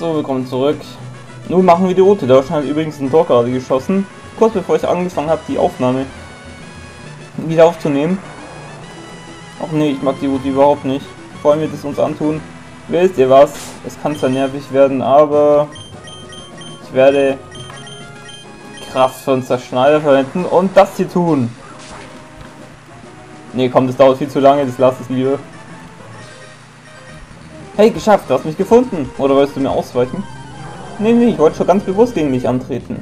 So, willkommen zurück. Nun machen wir die Route. Da hat übrigens ein Tor gerade geschossen. Kurz bevor ich angefangen habe, die Aufnahme wieder aufzunehmen. Ach nee, ich mag die Route überhaupt nicht. Vor allem wird es uns antun. Wisst ihr was? Es kann zwar nervig werden, aber ich werde Kraft von Zerschneider verwenden und das hier tun. Nee, komm, das dauert viel zu lange, das lass es lieber. Hey, geschafft, du hast mich gefunden. Oder wolltest du mir ausweichen? Nee, nee, ich wollte schon ganz bewusst gegen dich antreten.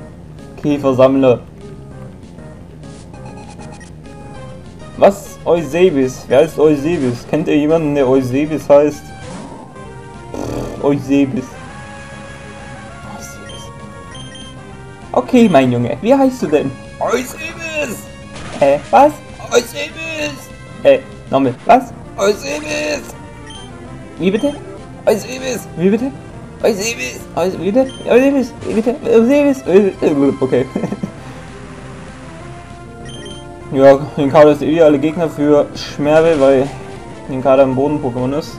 Käfersammler. Was? Eusebis? Wer ist Eusebis? Kennt ihr jemanden, der Eusebis heißt? Pff, Eusebis. Eusebis. Okay, mein Junge, wie heißt du denn? Eusebis! Hä, was? Eusebis! Hä, nochmal, was? Eusebis! Wie bitte? Eusebis! Wie bitte? Eusebis! Eus- Wie bitte? Eusebis? Wie bitte? Eusebis? Eus- Okay. ja, Linkada ist der ideale Gegner für Schmerbe, weil Linkada ein Boden-Pokémon ist.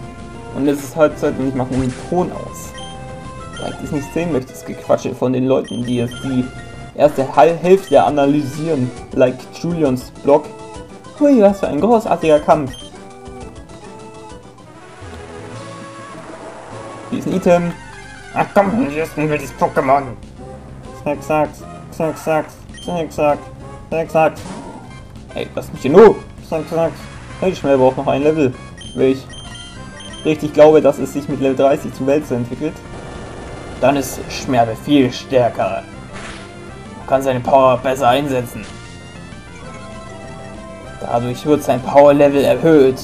Und es ist Halbzeit und ich mache einen Ton aus. Weil ich das nicht sehen möchte, das Gequatsche von den Leuten, die jetzt die erste Hal- Hälfte analysieren. Like Julians Blog. Hui, was für ein großartiger Kampf. Hier ist ein Item. Ach komm, hier ist ein wildes Pokémon! Zack, zack, zack, zack, zack, zack, zack, zack. Ey, lass mich in Ruhe. Zack, zack. Hey, Schmell braucht noch ein Level. Weil ich richtig glaube, dass es sich mit Level 30 zu Welt entwickelt. Dann ist Schmerbe viel stärker. Kann seine Power besser einsetzen. Dadurch wird sein Power Level erhöht.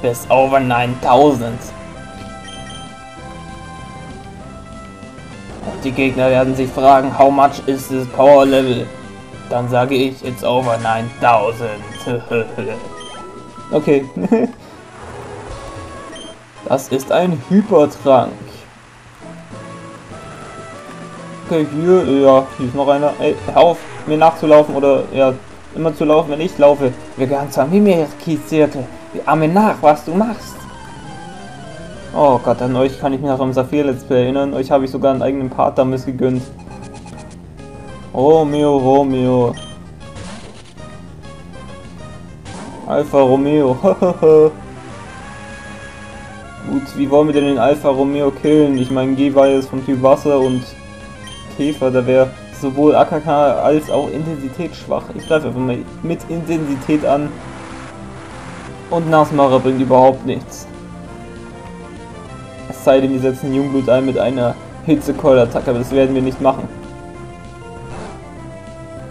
Bis over 9000. die Gegner werden sich fragen, how much is this power level? Dann sage ich, it's over 9000. okay. das ist ein Hypertrank. Okay, hier, ja, hier ist noch einer. Ey, hör auf, mir nachzulaufen oder, ja, immer zu laufen, wenn ich laufe. Wir gehören zum Mimir-Zirkel. Wir ahmen nach, was du machst. Oh Gott, an euch kann ich mich noch am Saphir Let's Play erinnern. Euch habe ich sogar einen eigenen Part damals gegönnt. Romeo, Romeo. Alfa Romeo. Gut, wie wollen wir denn den Alfa Romeo killen? Ich meine, G-Weil ist vom Typ Wasser und Käfer, da wäre sowohl AKK als auch Intensität schwach. Ich greife einfach mal mit Intensität an. Und Nasmacher bringt überhaupt nichts. Es sei denn, wir setzen Jungblut ein mit einer Hitzekeulattacke, aber das werden wir nicht machen.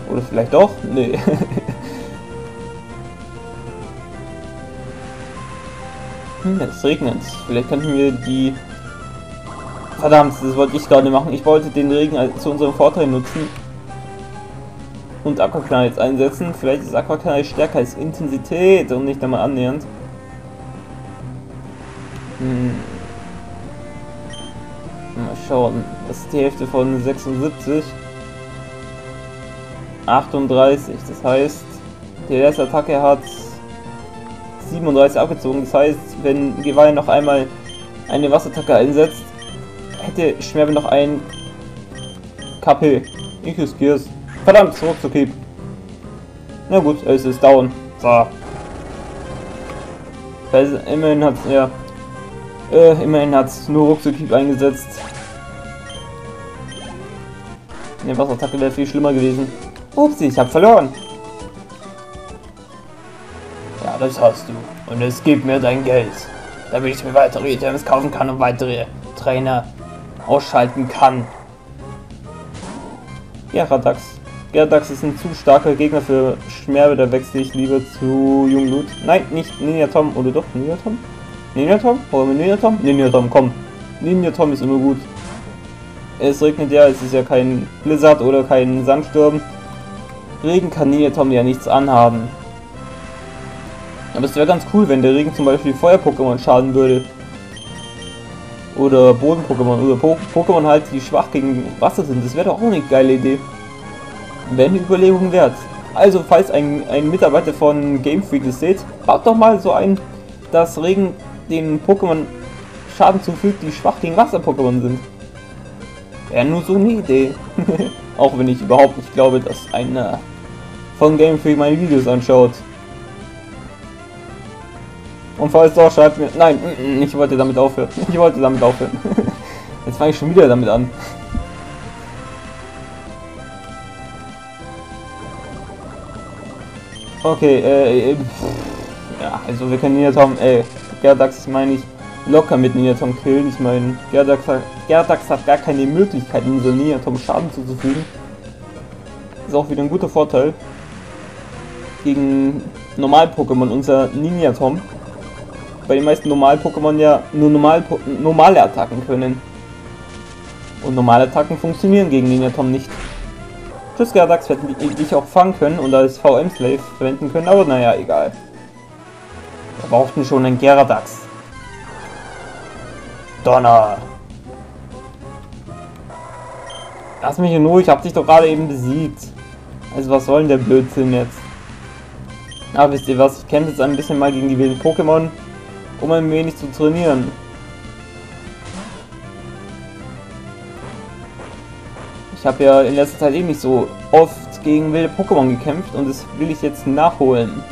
Oder vielleicht doch? Nee. hm, es regnet. Vielleicht könnten wir die... Verdammt, das wollte ich gerade machen. Ich wollte den Regen zu unserem Vorteil nutzen. Und Aquaknall jetzt einsetzen. Vielleicht ist Aquaknall stärker als Intensität und nicht einmal annähernd. Hm. Schauen. Das ist die Hälfte von 76. 38. Das heißt, die erste Attacke hat 37 abgezogen. Das heißt, wenn Geweih noch einmal eine Wasserattacke einsetzt, hätte Schmerbe noch ein KP. Ich riskiere es. Verdammt, zurück zu Keep. Na gut, es ist down. So. Weil immerhin hat ja. Äh, immerhin hat nur Ruckzuckieb eingesetzt. Eine Wasserattacke wäre viel schlimmer gewesen. Upsi, ich hab verloren. Ja, das hast du. Und es gibt mir dein Geld. Damit ich mir weitere Items kaufen kann und weitere Trainer ausschalten kann. Geradax. Geradax ist ein zu starker Gegner für Schmerbe, da wechsle ich lieber zu Jungblut. Nein, nicht Ninja Tom, oder doch Ninja Tom? Ninja Tom? Oder Ninja Tom? Ninja Tom, komm. Ninja Tom ist immer gut. Es regnet ja, es ist ja kein Blizzard oder kein Sandsturm. Regen kann Ninja Tom ja nichts anhaben. Aber es wäre ganz cool, wenn der Regen zum Beispiel Feuer-Pokémon schaden würde. Oder Boden-Pokémon. Oder po Pokémon halt, die schwach gegen Wasser sind. Das wäre doch auch eine geile Idee. Wäre eine Überlegung wert. Also, falls ein, ein Mitarbeiter von Game Freak das seht, baut doch mal so ein, dass Regen den Pokémon Schaden zufügt, die schwach gegen Wasser-Pokémon sind. Wäre nur so eine Idee. Auch wenn ich überhaupt nicht glaube, dass einer von Game Freak meine Videos anschaut. Und falls doch, schreibt mir... Nein, mm, mm, ich wollte damit aufhören. Ich wollte damit aufhören. Jetzt fange ich schon wieder damit an. Okay, äh, äh ja, also wir können Niatom, äh, Gerdax meine ich, locker mit Niatom killen. Ich meine, Gerdax, Gerdax hat gar keine Möglichkeit, unser Niatom Schaden zuzufügen. Ist auch wieder ein guter Vorteil gegen Normal-Pokémon, unser Ninjatom. Bei den meisten Normal-Pokémon ja nur normal normale Attacken können. Und normale Attacken funktionieren gegen Ninjatom nicht. Tschüss Gerdax hätten dich auch fangen können und als VM-Slave verwenden können, aber naja, egal. Wir brauchten schon einen Geradax. Donner! Lass mich in Ruhe, ich hab dich doch gerade eben besiegt. Also was soll denn der Blödsinn jetzt? Aber wisst ihr was, ich kämpfe jetzt ein bisschen mal gegen die wilden Pokémon, um ein wenig zu trainieren. Ich habe ja in letzter Zeit eben nicht so oft gegen wilde Pokémon gekämpft und das will ich jetzt nachholen.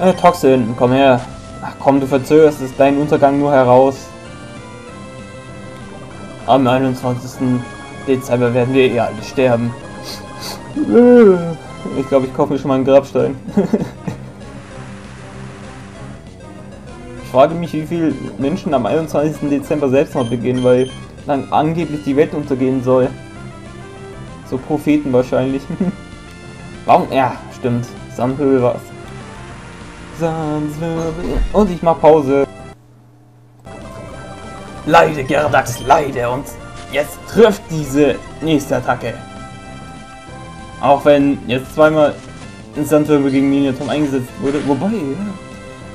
Äh, Toxin, komm her. Ach komm, du verzögerst es deinen Untergang nur heraus. Am 21. Dezember werden wir eh alle sterben. Ich glaube, ich kaufe mir schon mal einen Grabstein. ich frage mich, wie viele Menschen am 21. Dezember selbst noch begehen, weil dann angeblich die Welt untergehen soll. So Propheten wahrscheinlich. Warum? Ja, stimmt. Sandhöhe war's. Sandswirbel. Und ich mach Pause. Leide, Gerdax, leide. Und jetzt trifft diese nächste Attacke. Auch wenn jetzt zweimal ein Sandwirbel gegen Miniatom eingesetzt wurde. Wobei, ja.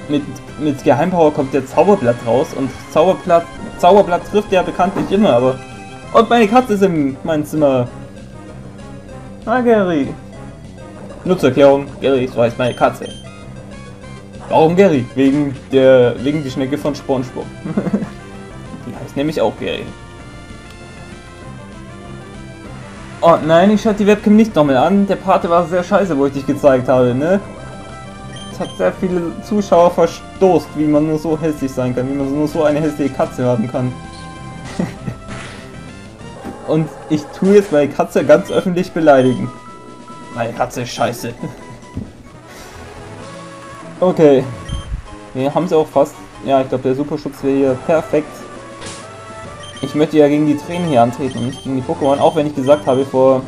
Mit, mit Geheimpower kommt der Zauberblatt raus und Zauberblatt Zauberblatt trifft ja bekanntlich immer, aber... Und meine Katze ist in meinem Zimmer. Ah, Gary. Nutzerklärung. Gary, so heißt meine Katze. Warum Gary? Wegen der... wegen die Schnecke von Spongebob. nämlich auch Gary. Oh nein, ich schalte die Webcam nicht nochmal an. Der Pate war sehr scheiße, wo ich dich gezeigt habe, ne? hat sehr viele Zuschauer verstoßt, wie man nur so hässlich sein kann, wie man nur so eine hässliche Katze haben kann. Und ich tue jetzt meine Katze ganz öffentlich beleidigen. Meine Katze ist scheiße. okay. Wir haben sie auch fast. Ja, ich glaube, der Superschutz wäre hier perfekt. Ich möchte ja gegen die Tränen hier antreten und nicht gegen die Pokémon, auch wenn ich gesagt habe vor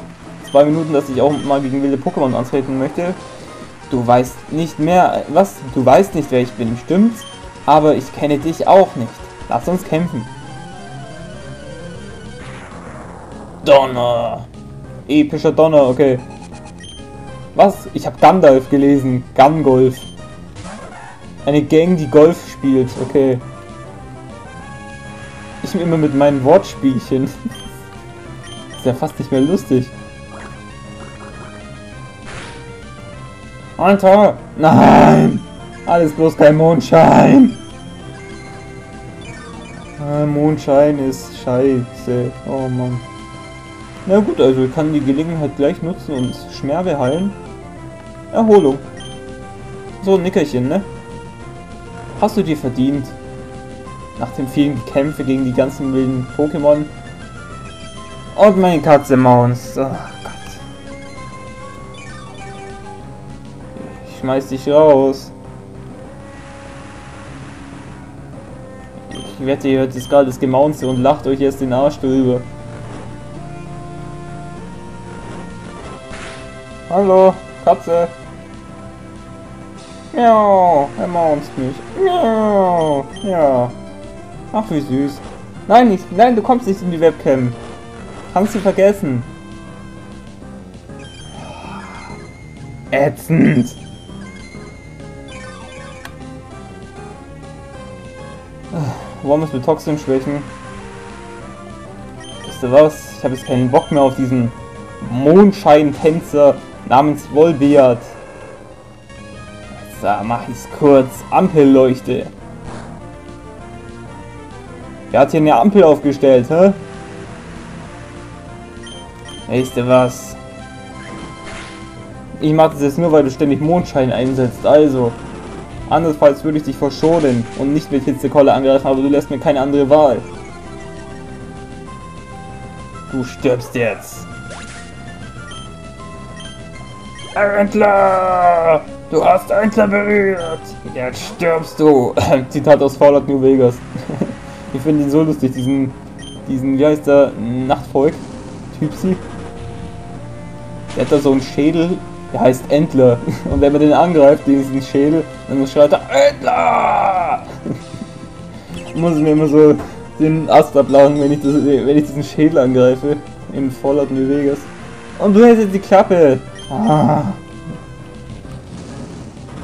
zwei Minuten, dass ich auch mal gegen wilde Pokémon antreten möchte. Du weißt nicht mehr, was? Du weißt nicht, wer ich bin, stimmt's? Aber ich kenne dich auch nicht. Lass uns kämpfen. Donner. Epischer Donner, okay. Was? Ich habe Gandalf gelesen. Gungolf. Eine Gang, die Golf spielt, okay. Ich bin immer mit meinen Wortspielchen. ist ja fast nicht mehr lustig. Alter! Nein! Alles bloß kein Mondschein! Ah, Mondschein ist scheiße. Oh Mann. Na gut, also ich kann die Gelegenheit gleich nutzen und Schmerbe heilen. Erholung. So Nickerchen, ne? Hast du dir verdient. Nach den vielen Kämpfen gegen die ganzen wilden Pokémon. Und meine Katze Maus. Oh. schmeiß dich raus. Ich wette, ihr hört jetzt gerade das Gemaunze und lacht euch erst den Arsch drüber. Hallo, Katze. Miau, er maunzt mich. Miau, ja. Ach, wie süß. Nein, nicht, nein, du kommst nicht in die Webcam. Kannst du vergessen. Ätzend. Wir es mit Toxin schwächen? Wisst ihr was? Ich habe jetzt keinen Bock mehr auf diesen Mondscheintänzer namens Volbeat. So, mach ich's kurz. Ampelleuchte. Wer hat hier eine Ampel aufgestellt, hä? Weißt du was? Ich mache das jetzt nur, weil du ständig Mondschein einsetzt, also. Andernfalls würde ich dich verschonen und nicht mit Hitzekolle angreifen, aber du lässt mir keine andere Wahl. Du stirbst jetzt. Entler! Du hast Entler berührt! Jetzt stirbst du! Zitat aus Fallout New Vegas. ich finde ihn so lustig, diesen, diesen, wie heißt der, Nachtvolk, Typsi. Der hat da so einen Schädel, der heißt Entler. Und wenn man den angreift, diesen Schädel, dann schreit er Entler! Muss mir immer so den Ast ablachen, wenn ich, das, wenn ich diesen Schädel angreife. In Fallout New Vegas. Und du hältst jetzt die Klappe! Ah.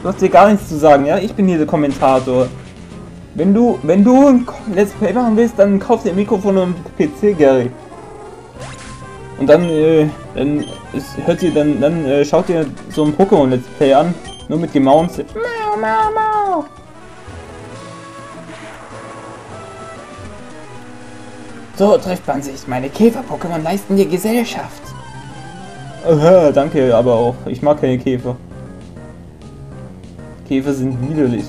Du hast dir gar nichts zu sagen, ja? Ich bin hier der Kommentator. Wenn du, wenn du ein Let's Play machen willst, dann kauf dir ein Mikrofon und einen PC, Gary. Und dann, äh, dann ist, hört ihr, dann, dann äh, schaut ihr so ein Pokémon Let's Play an, nur mit Gemaunze. Mau, mau, mau. So trifft man sich. Meine Käfer-Pokémon leisten dir Gesellschaft. Aha, danke, aber auch. Ich mag keine Käfer. Käfer sind widerlich.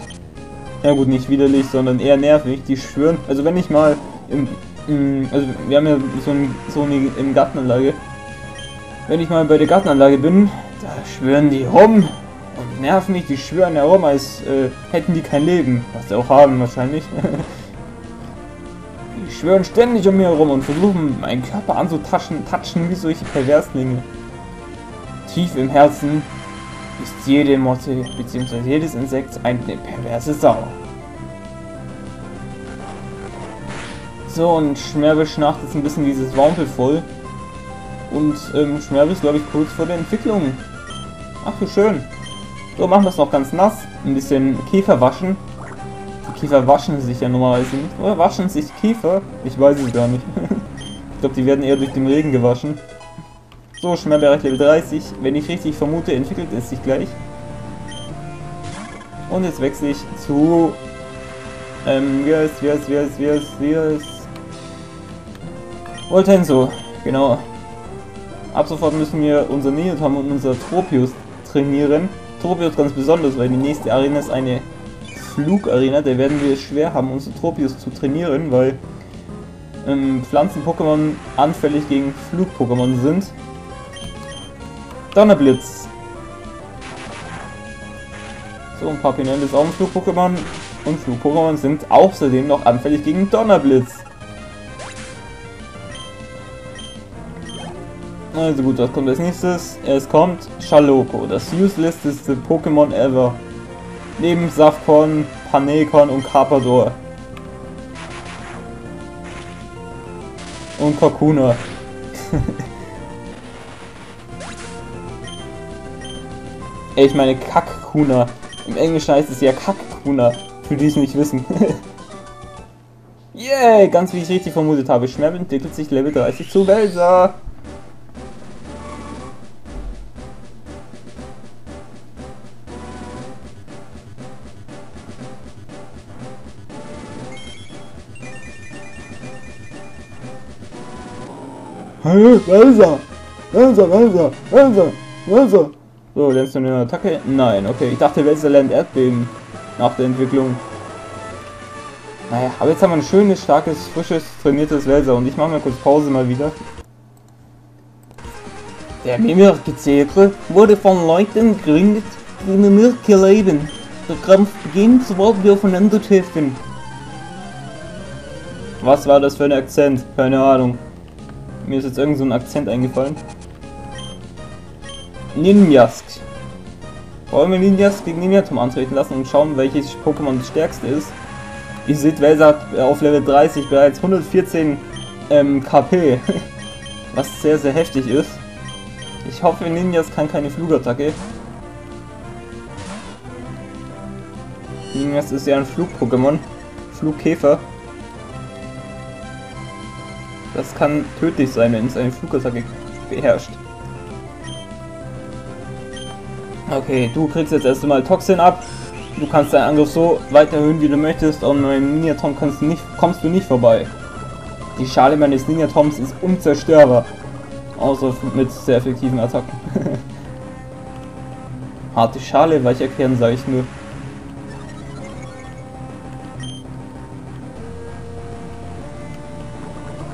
Ja gut, nicht widerlich, sondern eher nervig. Die schwören. Also wenn ich mal im, im also wir haben ja so, ein, so eine im Gartenanlage. Wenn ich mal bei der Gartenanlage bin, da schwören die rum und nerven mich. Die schwören herum, als äh, hätten die kein Leben. Was sie auch haben wahrscheinlich. die schwören ständig um mir herum und versuchen meinen Körper anzutaschen, touchen wie solche Perverslinge. Tief im Herzen ist jede Motte bzw. jedes Insekt eine perverse Sau. So, und Schmerbisch Nacht ist ein bisschen dieses Wampel voll. Und ähm, Schmerbisch ist, glaube ich, kurz vor der Entwicklung. Ach, wie schön. So, machen wir es noch ganz nass. Ein bisschen Käfer waschen. Die Käfer waschen sich ja normalerweise nicht. Oder waschen sich Käfer? Ich weiß es gar nicht. ich glaube, die werden eher durch den Regen gewaschen. So, Schmerbereich Level 30. Wenn ich richtig vermute, entwickelt es sich gleich. Und jetzt wechsle ich zu... Ähm, heißt, wie heißt, wie heißt... Voltenso, genau. Ab sofort müssen wir unser Neotam und unser Tropius trainieren. Tropius ganz besonders, weil die nächste Arena ist eine Flugarena. Da werden wir es schwer haben, unser Tropius zu trainieren, weil ähm, Pflanzen-Pokémon anfällig gegen Flug-Pokémon sind. Donnerblitz. So, ein Papinell ist auch ein Flug-Pokémon. Und Flug-Pokémon sind außerdem noch anfällig gegen Donnerblitz. Also gut, was kommt als nächstes? Es kommt Shaloko, das uselesseste Pokémon ever. Neben Safcon, Panekon und Carpador. Und Kakuna. ich meine Kakkuna. Im Englischen heißt es ja Kakkuna, für die es nicht wissen. Yay, ganz wie ich richtig vermutet habe. Schmerz entwickelt sich Level 30 zu Welser. Welser! Welser, Welser, Welser, Welser! So, lernst du eine Attacke? Nein, okay. Ich dachte, Welser lernt Erdbeben nach der Entwicklung. Naja, aber jetzt haben wir ein schönes, starkes, frisches, trainiertes Welser und ich mache mal kurz Pause mal wieder. Der Mimir-Gezirkel wurde von Leuten gegründet, die Mimirke leben. Der Kampf beginnt, sobald wir aufeinander treffen. Was war das für ein Akzent? Keine Ahnung. Mir ist jetzt irgend so ein Akzent eingefallen. Ninjask. Wollen wir Ninjask gegen Ninjatom antreten lassen und schauen, welches Pokémon das stärkste ist. Ihr seht, Welser hat auf Level 30 bereits 114 ähm, KP. Was sehr, sehr heftig ist. Ich hoffe, Ninjas kann keine Flugattacke. Ninjas ist ja ein Flug-Pokémon. Flugkäfer. Das kann tödlich sein, wenn es eine Flugattacke beherrscht. Okay, du kriegst jetzt erst einmal Toxin ab. Du kannst deinen Angriff so weit erhöhen, wie du möchtest, und mit dem Ninja Tom kannst du nicht, kommst du nicht vorbei. Die Schale meines Ninja Toms ist unzerstörbar. Außer mit sehr effektiven Attacken. Harte Schale weich erklären, sage ich nur.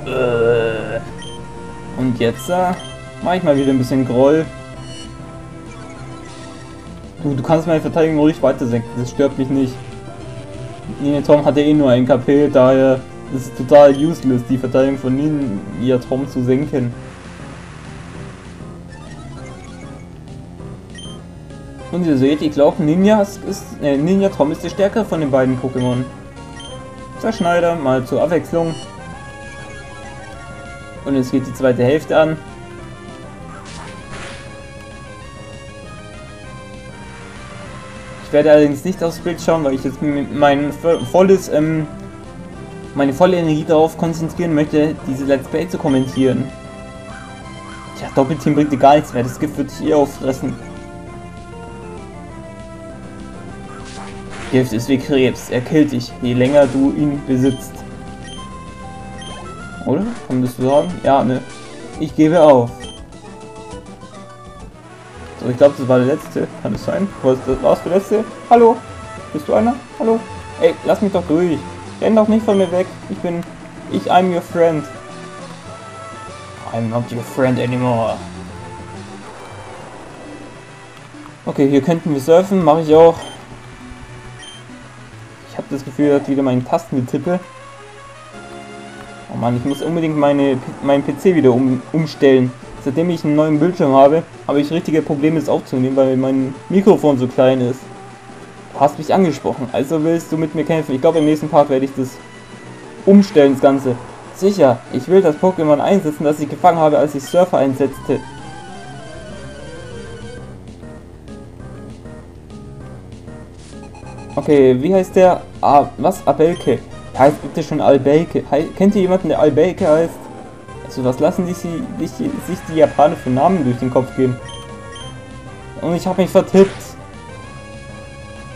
Äh. Und jetzt äh, mache ich mal wieder ein bisschen Groll. Du, du kannst meine Verteidigung ruhig weiter senken, das stört mich nicht. Ninja Tom hatte eh nur ein KP, daher ist es total useless, die Verteidigung von Ninja Tom zu senken. Und ihr seht, ich glaube Ninjas ist, äh, Ninja Tom ist der stärkere von den beiden Pokémon. Zerschneider, mal zur Abwechslung. Und jetzt geht die zweite Hälfte an. Ich werde allerdings nicht aufs Bild schauen, weil ich jetzt mein volles, ähm, meine volle Energie darauf konzentrieren möchte, diese Let's Play zu kommentieren. Tja, Doppelteam bringt dir gar nichts mehr, das Gift wird dich eh auffressen. Gift ist wie Krebs, er killt dich, je länger du ihn besitzt. Oder? Kann man das so sagen? Ja, ne. Ich gebe auf. So, ich glaube, das war der letzte. Kann es sein? Was war's der letzte? Hallo? Bist du einer? Hallo? Ey, lass mich doch durch. Renn doch nicht von mir weg. Ich bin... Ich, I'm your friend. I'm not your friend anymore. Okay, hier könnten wir surfen. Mache ich auch. Ich habe das Gefühl, dass wieder meinen Tasten getippe. Oh Mann, ich muss unbedingt meine, meinen PC wieder um, umstellen. Seitdem ich einen neuen Bildschirm habe, habe ich richtige Probleme, es aufzunehmen, weil mein Mikrofon so klein ist. Du hast mich angesprochen, also willst du mit mir kämpfen. Ich glaube, im nächsten Part werde ich das umstellen, das Ganze. Sicher, ich will das Pokémon einsetzen, das ich gefangen habe, als ich Surfer einsetzte. Okay, wie heißt der? Ah, was? Abelke. Heißt bitte schon Albelke. He kennt ihr jemanden, der Albelke heißt? Also was lassen sich die, sich, sich die Japaner für Namen durch den Kopf gehen? Und ich habe mich vertippt.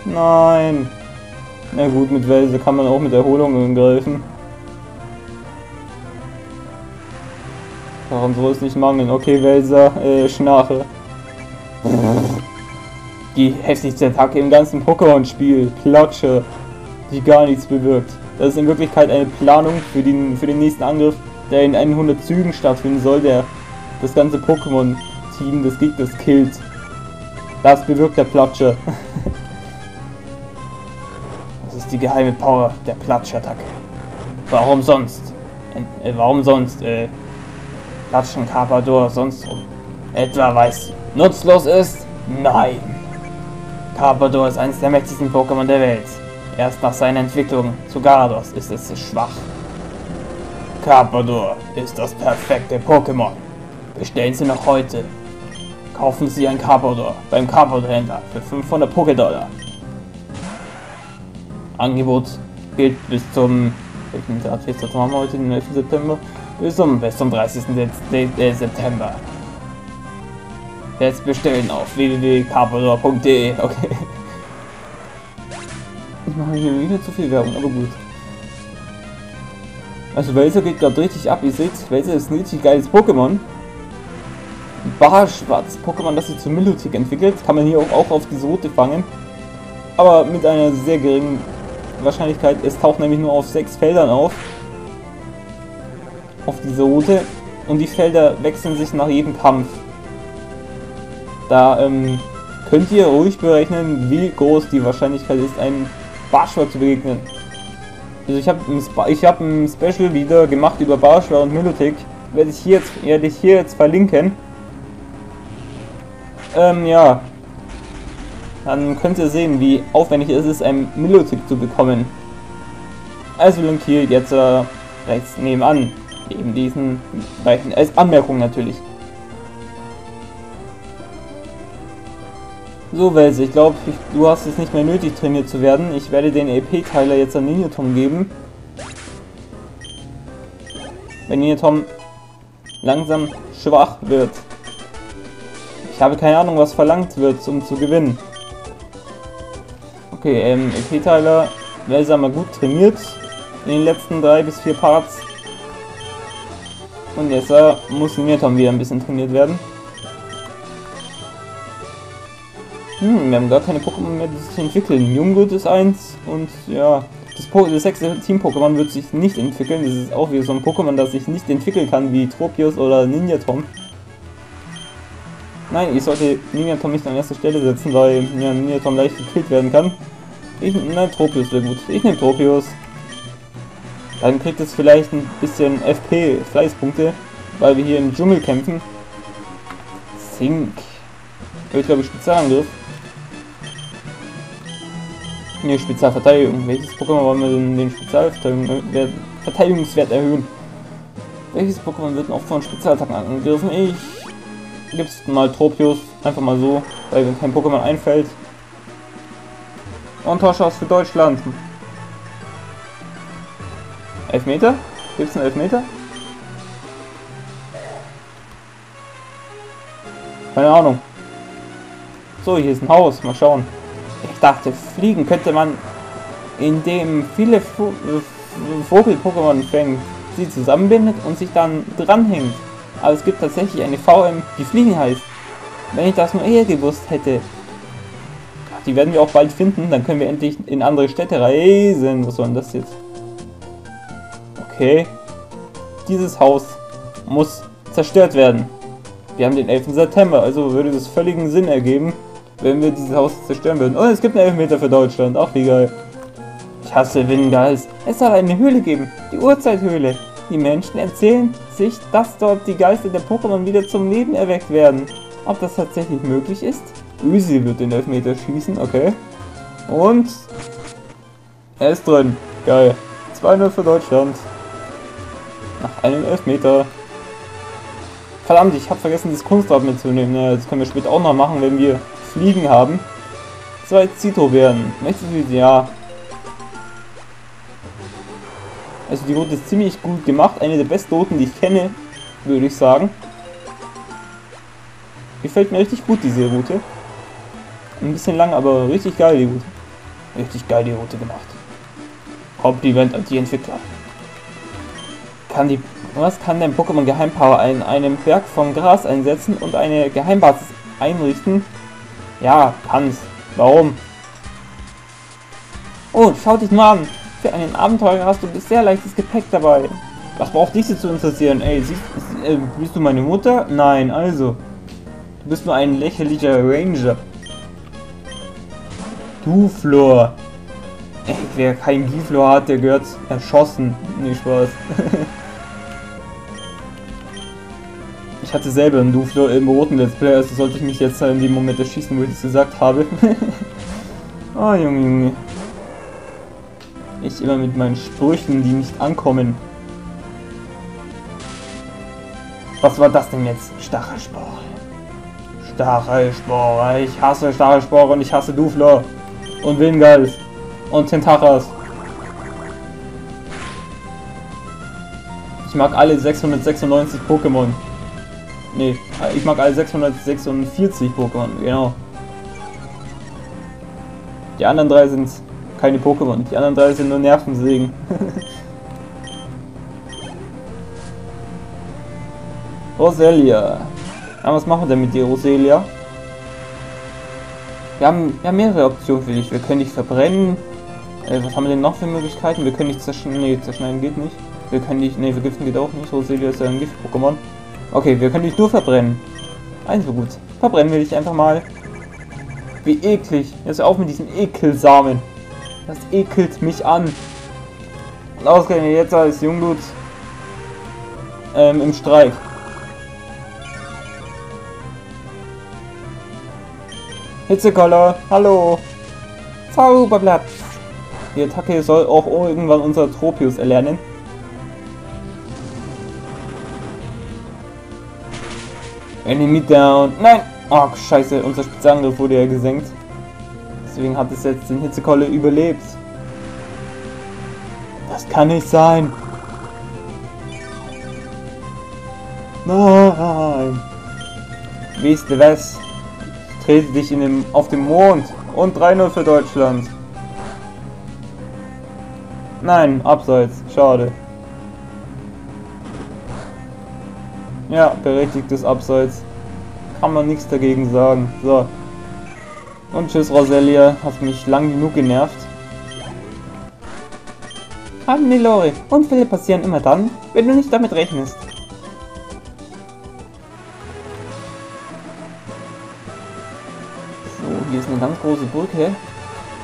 Nein. Na gut, mit Welse kann man auch mit Erholung angreifen. Warum soll es nicht mangeln? Okay, Welser, äh, Schnarche. Die heftigste Attacke im ganzen Pokémon-Spiel. Klatsche. Die gar nichts bewirkt. Das ist in Wirklichkeit eine Planung für den, für den nächsten Angriff, der in 100 Zügen stattfinden soll, der das ganze Pokémon-Team des Gegners killt. Das bewirkt der Platscher. das ist die geheime Power der Platschattacke. Warum sonst? Äh, warum sonst? Äh, Platschen, Carpador, sonst rum. Etwa weiß nutzlos ist? Nein. Carpador ist eines der mächtigsten Pokémon der Welt. Erst nach seiner Entwicklung zu Garados ist es schwach. Carpador ist das perfekte Pokémon. Bestellen Sie noch heute. Kaufen Sie ein Carpador beim Carpador-Händler für 500 Pokédollar. Angebot gilt bis zum welchen Tag haben wir heute, den 11. September? Bis zum, bis zum 30. September. Jetzt bestellen auf www.carpador.de. Okay. Ich mache hier wieder zu viel Werbung, aber gut. Also Welser geht gerade richtig ab, ihr seht, Welser ist ein richtig geiles Pokémon. Barschwarz, Pokémon, das sich zu Milotic entwickelt, kann man hier auch, auf diese Route fangen. Aber mit einer sehr geringen Wahrscheinlichkeit, es taucht nämlich nur auf sechs Feldern auf. Auf diese Route. Und die Felder wechseln sich nach jedem Kampf. Da ähm, könnt ihr ruhig berechnen, wie groß die Wahrscheinlichkeit ist, einem Barschwar zu begegnen. Also ich habe ich hab ein Special wieder gemacht über Barschwar und Milotic. Werde ich hier jetzt, werde ich hier jetzt verlinken. Ähm, ja. Dann könnt ihr sehen, wie aufwendig es ist, ein Milotic zu bekommen. Also Link hier jetzt äh, rechts nebenan. Neben diesen beiden, als Anmerkung natürlich. So, Welse, ich glaube, du hast es nicht mehr nötig, trainiert zu werden. Ich werde den EP-Teiler jetzt an Ninitom geben. Wenn Ninitom langsam schwach wird. Ich habe keine Ahnung, was verlangt wird, um zu gewinnen. Okay, ähm, EP-Teiler, Welser haben wir gut trainiert in den letzten drei bis vier Parts. Und jetzt äh, muss Niertom wieder ein bisschen trainiert werden. Hm, wir haben gar keine Pokémon mehr, die sich entwickeln. Junggut ist eins und ja, das, po das sechste Team-Pokémon wird sich nicht entwickeln. Das ist auch wieder so ein Pokémon, das sich nicht entwickeln kann, wie Tropius oder Ninja Tom. Nein, ich sollte Ninja Tom nicht an erster Stelle setzen, weil ja, Ninja Tom leicht gekillt werden kann. Ich, nein, Tropius wäre gut. Ich nehme Tropius. Dann kriegt es vielleicht ein bisschen FP, Fleißpunkte, weil wir hier im Dschungel kämpfen. Zink. Ich glaube Spezialangriff. Ne, Spezialverteidigung. Welches Pokémon wollen wir denn den Spezialverteidigungswert erhöhen? Welches Pokémon wird oft von Spezialattacken angegriffen? Ich gibt's mal Tropius, einfach mal so, weil mir kein Pokémon einfällt. Und Torschuss für Deutschland. Elfmeter? Gibt's einen Elfmeter? Keine Ahnung. So, hier ist ein Haus. Mal schauen. Dachte, fliegen könnte man, indem viele Vogel-Pokémon fängt, sie zusammenbindet und sich dann dranhängt. Aber es gibt tatsächlich eine VM, die fliegen heißt. Wenn ich das nur eher gewusst hätte. Die werden wir auch bald finden, dann können wir endlich in andere Städte reisen. Was soll denn das jetzt? Okay. Dieses Haus muss zerstört werden. Wir haben den 11. September, also würde es völligen Sinn ergeben, wenn wir dieses Haus zerstören würden. Oh, es gibt einen Elfmeter für Deutschland. Ach, wie geil. Ich hasse Wingeist. Es soll eine Höhle geben. Die Urzeithöhle. Die Menschen erzählen sich, dass dort die Geister der Pokémon wieder zum Leben erweckt werden. Ob das tatsächlich möglich ist? Ösi wird den Elfmeter schießen, okay. Und er ist drin. Geil. 2-0 für Deutschland. Nach einem Elfmeter. Verdammt, ich habe vergessen, das Kunstrad mitzunehmen. Ja, das können wir später auch noch machen, wenn wir Fliegen haben. Zwei Zito-Bären. Möchtest du sie? Ja. Also die Route ist ziemlich gut gemacht. Eine der besten Routen, die ich kenne, würde ich sagen. Gefällt mir richtig gut, diese Route. Ein bisschen lang, aber richtig geil, die Route. Richtig geil, die Route gemacht. Kompliment an die Entwickler. Kann die... Was kann dein Pokémon Geheimpower in einem Berg von Gras einsetzen und eine Geheimbasis einrichten? Ja, kann's. Warum? Oh, schau dich mal an. Für einen Abenteuer hast du sehr leichtes Gepäck dabei. Was braucht dich zu interessieren? Ey, siehst, äh, bist du meine Mutter? Nein, also. Du bist nur ein lächerlicher Ranger. Du, Flor. Ey, wer kein Giflor hat, der gehört erschossen. Nee, Spaß. ich hatte selber einen Duflo im roten Let's Play, also sollte ich mich jetzt in dem Moment erschießen, wo ich das gesagt habe. oh, Junge, Junge. Ich immer mit meinen Sprüchen, die nicht ankommen. Was war das denn jetzt? Stachelspore. Stachelspore. Ich hasse Stachelspore und ich hasse Duflo. Und Wingeist. Und Tentachas. Ich mag alle 696 Pokémon. Nee, ich mag alle 646 Pokémon, genau. Die anderen drei sind keine Pokémon. Die anderen drei sind nur Nervensägen. Roselia. Ja, was machen wir denn mit dir, Roselia? Wir haben, haben mehrere Optionen für dich. Wir können dich verbrennen. Äh, was haben wir denn noch für Möglichkeiten? Wir können dich zerschneiden. Nee, zerschneiden geht nicht. Wir können dich. Nee, vergiften geht auch nicht. Roselia ist ja ein Gift-Pokémon. Okay, wir können dich nur verbrennen. Also gut. Verbrennen wir dich einfach mal. Wie eklig. Jetzt auf mit diesem Ekelsamen. Das ekelt mich an. Und ausgerechnet jetzt als Jungblut ähm, im Streik. Hitzekoller, hallo. Zauberblatt. Die Attacke soll auch irgendwann unser Tropius erlernen. Enemy down. Nein! Oh, scheiße, unser Spezialangriff wurde ja gesenkt. Deswegen hat es jetzt den Hitzekolle überlebt. Das kann nicht sein. Nein. Du was? Ich trete dich in dem, auf dem Mond. Und 3-0 für Deutschland. Nein, abseits. Schade. Ja, berechtigtes Abseits. Kann man nichts dagegen sagen. So. Und tschüss, Roselia. Hast mich lang genug genervt. Hannelore, Unfälle passieren immer dann, wenn du nicht damit rechnest. So, hier ist eine ganz große Brücke,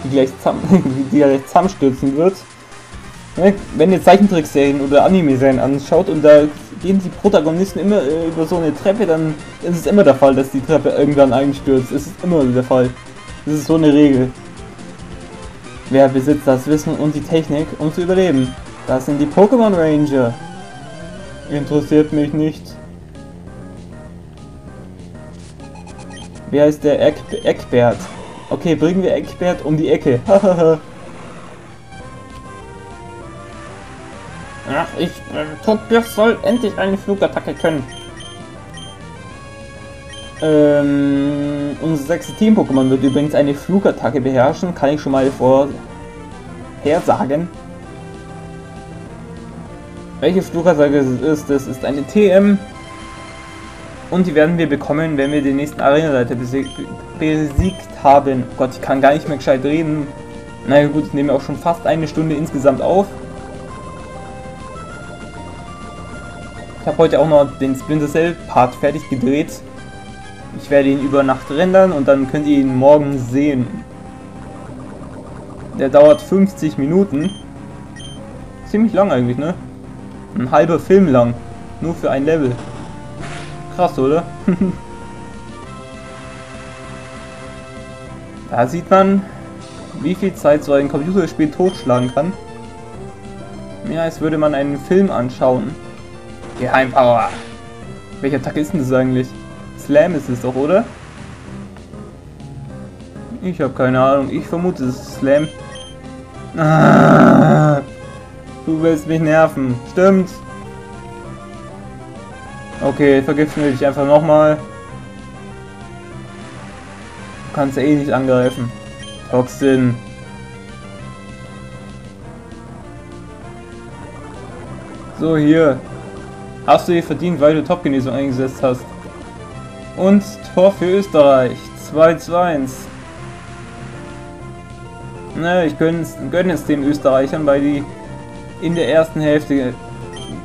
die gleich, die gleich zusammenstürzen wird. Wenn ihr Zeichentrickserien oder Anime-Serien anschaut und da gehen die Protagonisten immer äh, über so eine Treppe, dann ist es immer der Fall, dass die Treppe irgendwann einstürzt. Es ist immer der Fall. Das ist so eine Regel. Wer besitzt das Wissen und die Technik, um zu überleben? Das sind die Pokémon Ranger. Interessiert mich nicht. Wer ist der Eck Eckbert? Okay, bringen wir Eckbert um die Ecke. Ach, ich, äh, Tobias soll endlich eine Flugattacke können. Ähm, unser sechstes Team-Pokémon wird übrigens eine Flugattacke beherrschen, kann ich schon mal vorhersagen. Welche Flugattacke es ist, das ist eine TM. Und die werden wir bekommen, wenn wir den nächsten Arenaleiter besiegt, besiegt haben. Oh Gott, ich kann gar nicht mehr gescheit reden. Na gut, ich nehme auch schon fast eine Stunde insgesamt auf. Ich habe heute auch noch den Splinter Cell Part fertig gedreht. Ich werde ihn über Nacht rendern und dann könnt ihr ihn morgen sehen. Der dauert 50 Minuten. Ziemlich lang eigentlich, ne? Ein halber Film lang. Nur für ein Level. Krass, oder? da sieht man, wie viel Zeit so ein Computerspiel totschlagen kann. Mehr als würde man einen Film anschauen. Geheimpower. Welcher Tag ist denn das eigentlich? Slam ist es doch, oder? Ich habe keine Ahnung. Ich vermute, es ist Slam. Ah, du willst mich nerven. Stimmt. Okay, vergiften wir dich einfach nochmal. Du kannst ja eh nicht angreifen. Toxin. So, hier. Hast du dir verdient, weil du Top-Genesung eingesetzt hast. Und Tor für Österreich. 2 zu 1. Ne, ich gönne gönne es den Österreichern, weil die in der ersten Hälfte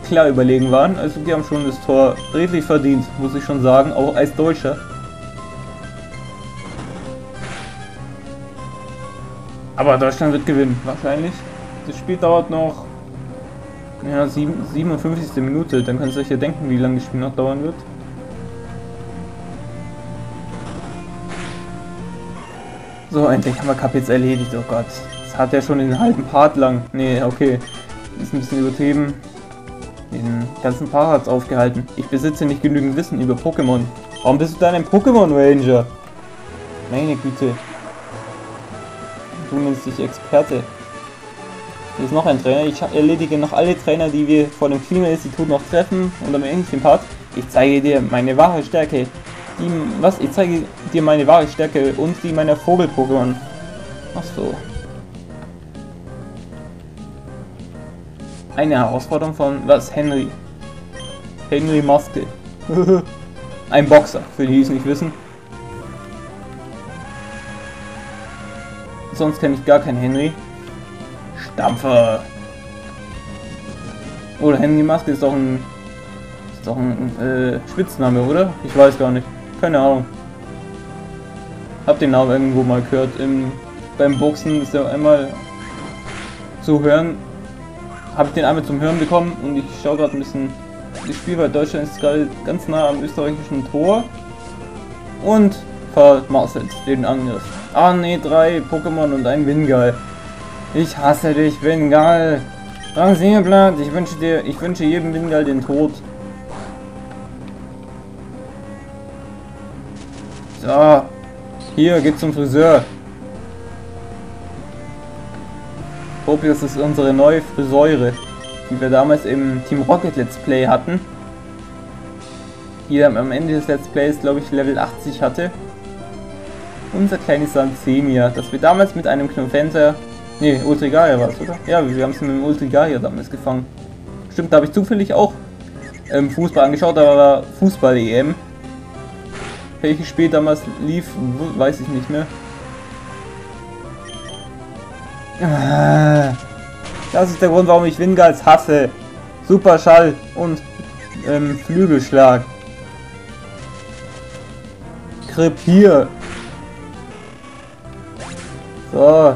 klar überlegen waren. Also die haben schon das Tor redlich verdient, muss ich schon sagen, auch als Deutscher. Aber Deutschland wird gewinnen, wahrscheinlich. Das Spiel dauert noch ja, 57. Minute, dann könnt ihr euch ja denken, wie lange das Spiel noch dauern wird. So, endlich haben wir Cup jetzt erledigt, oh Gott. Das hat ja schon den halben Part lang. Nee, okay. Ist ein bisschen übertrieben. Den ganzen Part hat es aufgehalten. Ich besitze nicht genügend Wissen über Pokémon. Warum bist du dann ein Pokémon Ranger? Meine Güte. Du nennst dich Experte. Hier ist noch ein Trainer. Ich erledige noch alle Trainer, die wir vor dem Klimainstitut noch treffen und am ähnlichen Part. Ich zeige dir meine wahre Stärke die, was? Ich zeige dir meine wahre Stärke und die meiner Vogel-Pokémon. Ach so. Eine Herausforderung von, was? Henry. Henry Maske. Ein Boxer, für die, es nicht wissen. Sonst kenne ich gar keinen Henry. Stampfer. Oder Henry Maske ist doch ein, ist doch ein äh, Spitzname, oder? Ich weiß gar nicht. Keine Ahnung. Hab den Namen irgendwo mal gehört. Im, beim Boxen ist er einmal zu hören. Habe ich den einmal zum Hören bekommen und ich schaue gerade ein bisschen das Spiel, weil Deutschland ist gerade ganz nah am österreichischen Tor. Und vermasselt den Angriff. Ah ne, drei Pokémon und ein Wingal. Ich hasse dich, Wingal. Rasierblatt, ich wünsche dir, ich wünsche jedem Wingal den Tod. So. Hier, geht zum Friseur. Popius ist unsere neue Friseure, die wir damals im Team Rocket Let's Play hatten. Hier am Ende des Let's Plays, glaube ich, Level 80 hatte. Unser kleines Sansemia, das wir damals mit einem Knofenter Ne, Ultrigaria war es, oder? Ja, wir haben es mit dem Ultrigaria damals gefangen. Stimmt, da habe ich zufällig auch ähm, Fußball angeschaut, aber war Fußball-EM. Welches Spiel damals lief, weiß ich nicht mehr. Ah, das ist der Grund, warum ich Wingals hasse. Superschall und ähm, Flügelschlag. Krepier. So.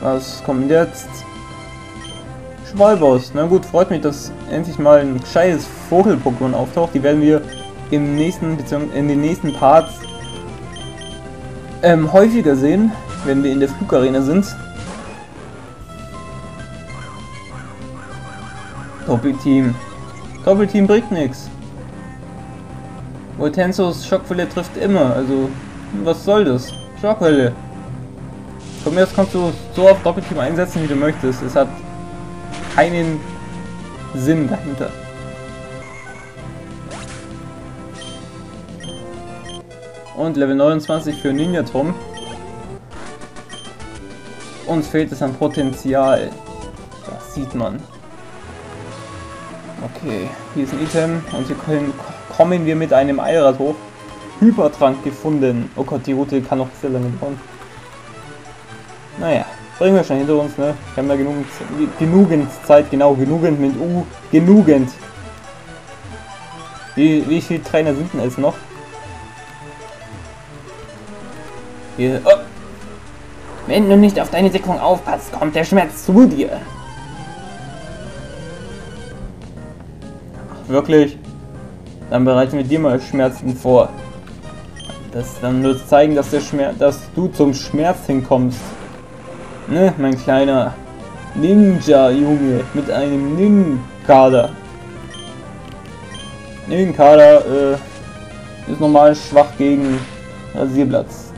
Was kommt jetzt? Schwalboss. Na gut, freut mich, dass endlich mal ein gescheites Vogel-Pokémon auftaucht. Die werden wir im nächsten, beziehungsweise in den nächsten Parts ähm, häufiger sehen, wenn wir in der Flugarena sind. Doppelteam. Doppelteam bringt nichts. Voltensos Schockwelle trifft immer, also was soll das? Schockwelle. Von mir aus kannst du so auf Doppelteam einsetzen, wie du möchtest. Es hat keinen Sinn dahinter. Und Level 29 für Ninja Tom. Uns fehlt es an Potenzial. Das sieht man. Okay, hier ist ein Item und hier können, kommen wir mit einem Eilrad hoch. Hypertrank gefunden. Oh Gott, die Route kann noch sehr lange dauern. Naja, bringen wir schon hinter uns, ne? Wir haben ja genug, genügend Zeit, genau, genügend mit U, genügend. Wie, wie viele Trainer sind denn es noch? Hier, oh. Wenn du nicht auf deine Deckung aufpasst, kommt der Schmerz zu dir. Wirklich? Dann bereiten wir dir mal Schmerzen vor. Das dann nur zeigen, dass der Schmerz, dass du zum Schmerz hinkommst. Ne, mein kleiner Ninja-Junge mit einem Nin-Kader. Nin-Kader äh, ist normal schwach gegen Rasierplatz.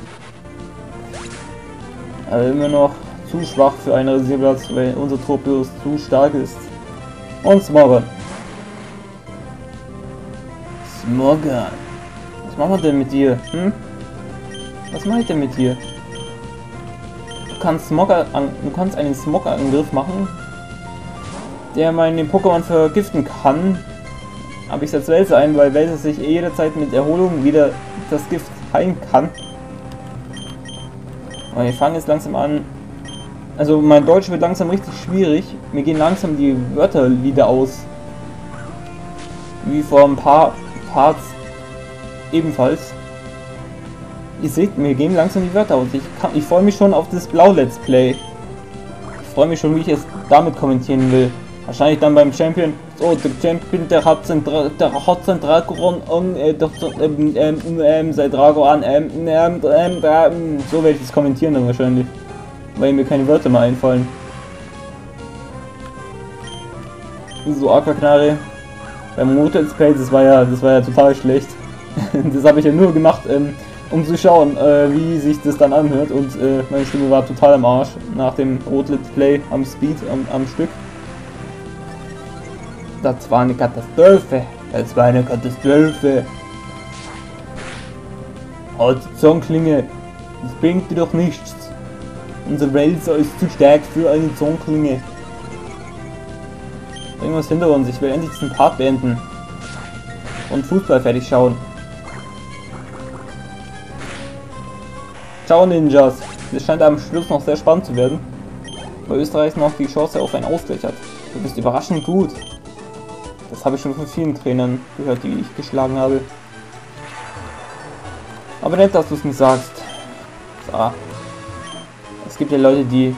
Aber immer noch zu schwach für einen Rasierplatz, weil unser Torpedos zu stark ist. Und Smogger. Smogger. Was machen wir denn mit dir? Hm? Was mache ich denn mit dir? Kannst Smogger an, du kannst einen Smogger-Angriff machen, der meine Pokémon vergiften kann. Aber ich setze Wälzer ein, weil Wälzer sich eh jederzeit mit Erholung wieder das Gift heilen kann. Und wir fangen jetzt langsam an. Also mein Deutsch wird langsam richtig schwierig. Mir gehen langsam die Wörter wieder aus. Wie vor ein paar Parts ebenfalls. Ihr seht, mir gehen langsam die Wörter aus. Ich, ich freue mich schon auf das Blau-Let's Play. Ich freue mich schon, wie ich es damit kommentieren will. Wahrscheinlich dann beim Champion. So, der Champion, der hat sein, der hat sein Dragon und äh, der, ähm, ähm, ähm, sein Drago an. Ähm, ähm, ähm, ähm, so werde ich es kommentieren dann wahrscheinlich. Weil mir keine Wörter mehr einfallen. So, Aquaknarre. Beim Motor Play, das war ja, das war ja total schlecht. das habe ich ja nur gemacht, ähm, um zu schauen, äh, wie sich das dann anhört. Und äh, meine Stimme war total am Arsch nach dem Rot Let's Play am Speed, am, am Stück. Das war eine Katastrophe. Das war eine Katastrophe. Die Zornklinge. Das bringt dir doch nichts. Unser Wälzer ist zu stark für eine Zornklinge. Irgendwas hinter uns. Ich will endlich diesen Part beenden. Und Fußball fertig schauen. Ciao Ninjas. Es scheint am Schluss noch sehr spannend zu werden. Weil Österreich noch die Chance auf einen Ausgleich hat. Du bist überraschend gut. Das habe ich schon von vielen Trainern gehört, die ich geschlagen habe. Aber nett, dass du es mir sagst. So. Es gibt ja Leute, die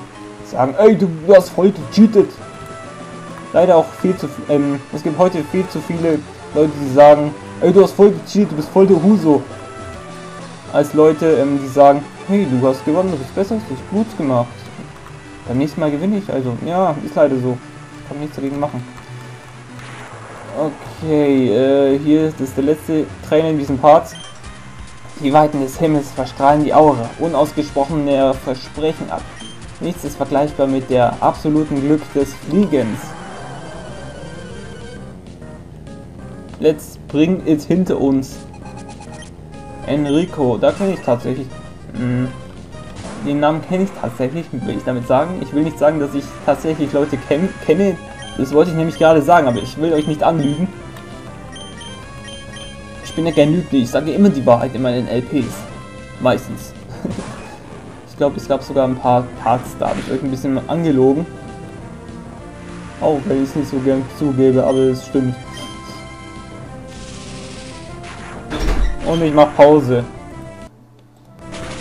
sagen, ey, du, hast voll gecheatet. Leider auch viel zu ähm, es gibt heute viel zu viele Leute, die sagen, ey, du hast voll gecheatet, du bist voll der Huso. Als Leute, ähm, die sagen, hey, du hast gewonnen, du bist besser, du hast gut gemacht. Beim nächsten Mal gewinne ich, also, ja, ist leider so. Kann nichts dagegen machen. Okay, äh, hier das ist der letzte Trainer in diesem Part. Die Weiten des Himmels verstrahlen die Aura, unausgesprochene Versprechen ab. Nichts ist vergleichbar mit der absoluten Glück des Fliegens. Let's bring it hinter uns. Enrico, da kenne ich tatsächlich. Hm. den Namen kenne ich tatsächlich, will ich damit sagen. Ich will nicht sagen, dass ich tatsächlich Leute kenn kenne. Das wollte ich nämlich gerade sagen, aber ich will euch nicht anlügen. Ich bin ja kein Lügner, ich sage immer die Wahrheit in meinen LPs. Meistens. ich glaube, es gab sogar ein paar Parts, da habe ich euch ein bisschen angelogen. Auch wenn ich es nicht so gern zugebe, aber es stimmt. Und ich mache Pause.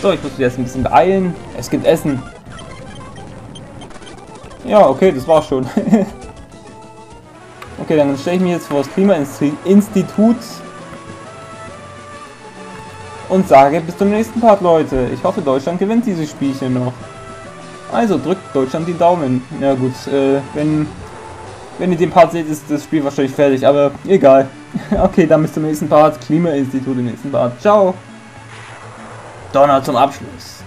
So, ich muss mich jetzt ein bisschen beeilen. Es gibt Essen. Ja, okay, das war's schon. okay, dann stelle ich mich jetzt vor das Klimainstitut und sage bis zum nächsten Part, Leute. Ich hoffe, Deutschland gewinnt dieses Spielchen noch. Also drückt Deutschland die Daumen. Ja gut, äh, wenn, wenn ihr den Part seht, ist das Spiel wahrscheinlich fertig, aber egal. okay, dann bis zum nächsten Part. Klimainstitut im nächsten Part. Ciao. Donner zum Abschluss.